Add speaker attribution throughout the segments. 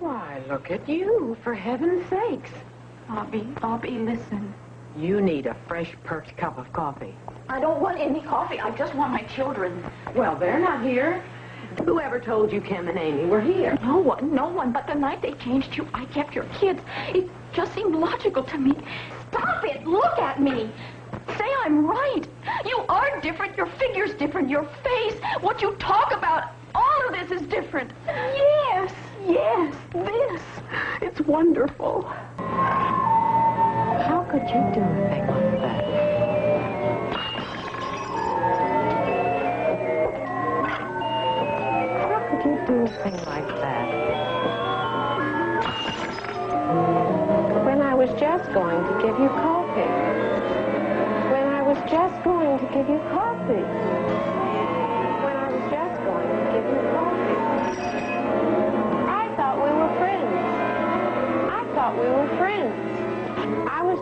Speaker 1: Why, look at you, for heaven's sakes.
Speaker 2: Bobby, Bobby, listen.
Speaker 1: You need a fresh perked cup of coffee.
Speaker 2: I don't want any coffee. I just want my children.
Speaker 1: Well, they're not here. Whoever told you Kim and Amy were here?
Speaker 2: No one, no one. But the night they changed you, I kept your kids. It just seemed logical to me. Stop it! Look at me! Say I'm right. You are different. Your figure's different. Your face, what you talk about, all of this is different. Yes, yes. Wonderful.
Speaker 1: How could you do a thing like that? How could you do a thing like that? When I was just going to give you coffee. When I was just going to give you coffee.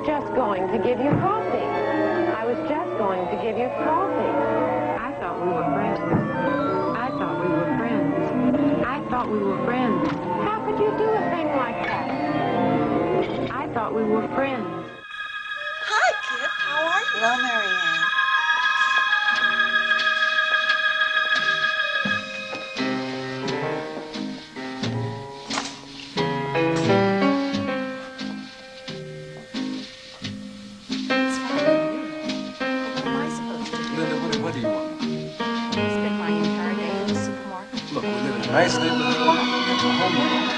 Speaker 1: Just going to give you coffee. I was just going to give you coffee. I thought we were friends. I thought we were friends. I thought we were friends. How could you do a thing like that? I thought we were friends.
Speaker 3: Hi, Kip. How are you? Hello, Marianne.
Speaker 4: Look, we live in a nice neighborhood. It's a home.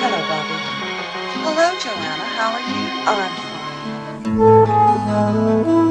Speaker 3: Hello, Bobby. Hello, Joanna. How are you? I'm fine.